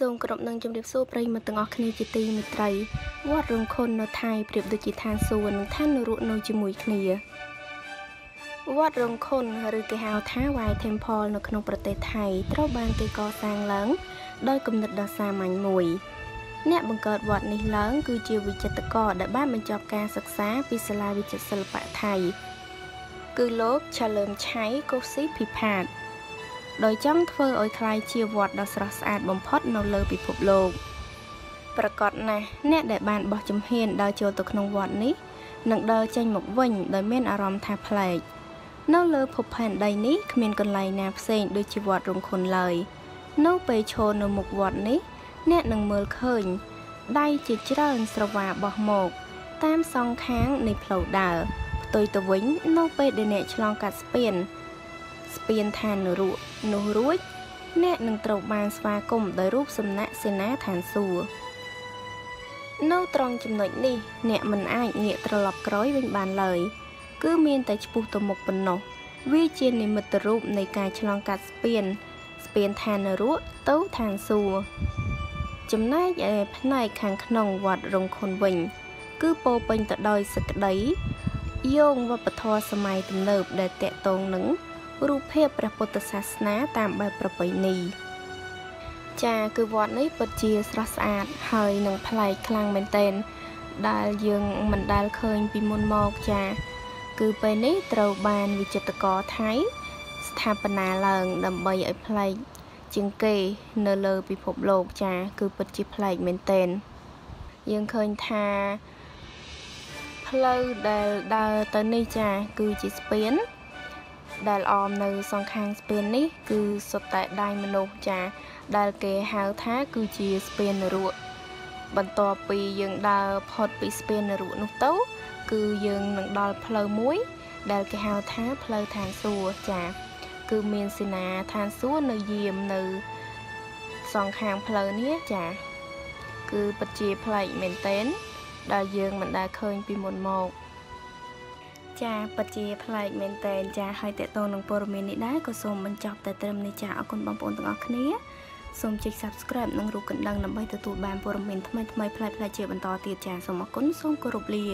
សូមគោរពនឹងជម្រាបសួរប្រិយមិត្តទាំងអស់គ្នាជាទីមេត្រីវត្តរងខុននៅថៃប្រៀបដូចជាឋានសួគ៌និងឋាននរកនៅជាមួយគ្នាវត្តរងខុនឬគេហៅថា White Temple នៅក្នុងប្រទេសថៃត្រូវបានគេកសាងឡើង ដោយគំនិតដ៏សាមញ្ញមួយ អ្នកបង្កើតវត្តនេះឡើង គឺជាវិចិត្រករដែលបានបញ្ចប់ការសិក្សាពីសាលាវិចិត្រសិល្បៈថៃគឺលោកឆាលើមឆៃកូស៊ីភិផាត ដោយចង់ធ្វើឲ្យคล้ายជាវត្តដ៏ស្រស់ស្អាតបំផុតនៅលើពិភពលោក ប្រកបណាស់អ្នកដែលបានបោះជំហានដើរចូលទៅក្នុងវត្តនេះនឹងដើរចេញមកវិញដោយមានអារម្មណ៍ថាប្លែកនៅលើភពផែនដីនេះគ្មានកន្លែងណាផ្សេងដូចជាវត្តរងខុនឡើយនៅពេលឈរនៅមុខវត្តនេះ អ្នកនឹងមើលឃើញដៃជាច្រើនស្រវាបោះមក តាមសងខាងនៃផ្លូវដើរផ្ទុយទៅវិញនៅពេលដែលអ្នកឆ្លងកាត់ស្ពាន ស្ពានឋាននរកនោះរួច អ្នកនឹងត្រូវបានស្វាគមន៍ដោយរូបសំណាក់សេនាឋានសួគ៌នៅត្រង់ចំណុចនេះ អ្នកមិនអាចងាកត្រឡប់ក្រោយវិញបានឡើយគឺមានតែឆ្ពោះទៅមុខប៉ុណ្ណោះវាជានិមិត្តរូបនៃការឆ្លងកាត់ស្ពាន ស្ពានឋាននរកទៅឋានសួគ៌ចំណែកឯផ្នែកខាងក្នុងវត្តរងខុនវិញ គឺពោពេញទៅដោយសក្តីយោងវប្បធម៌សម័យទំនើបដែលតកតងនឹង រូបភាពព្រះពុទ្ធសាសនាតាមបែបប្រពៃណីចាគឺវត្តនេះពិតជាស្រស់ស្អាតហើយនឹងប្លែកខ្លាំងមែនទែនដែលយើងមិនដែលឃើញពីមុនមកចា គឺពេលនេះត្រូវបានវិចិត្រករថៃ ស្ថាបនាឡើងដើម្បីឲ្យប្លែកជាងគេនៅលើពិភពលោកចា គឺពិតជាប្លែកមែនទែនយើងឃើញថាផ្លូវដែលដើរទៅនេះចា គឺជាស្ពាន ដែលអមនៅសងខាងស្ពាននេះ គឺសុទ្ធតែដៃមនុស្សចា ដែលគេហៅថាគឺជាស្ពាននរកបន្ទាប់ពីយើងដើរផុតពីស្ពាននរកនោះទៅ គឺយើងនឹងដល់ផ្លូវមួយ ដែលគេហៅថាផ្លូវឋានសួគ៌ចា គឺមានសេនាឋានសួគ៌នៅយាមនៅសងខាងផ្លូវនេះចា គឺពិតជាប្លែកមែនទែនដែលយើងមិនដែលឃើញពីមុនមក ចាពិតជាប្លែកមែនតែនចាហើយតេតងនឹងព័ត៌មាននេះដែរក៏សូមបញ្ចប់តែត្រឹមនេះចាអរគុណបងប្អូនទាំងអស់គ្នាសូមចុច Subscribe និងរូបកណ្ដឹងដើម្បីទទួលបានព័ត៌មានថ្មីៗប្លែកៗជាបន្តទៀតចាសូមអរគុណសូមគោរពលា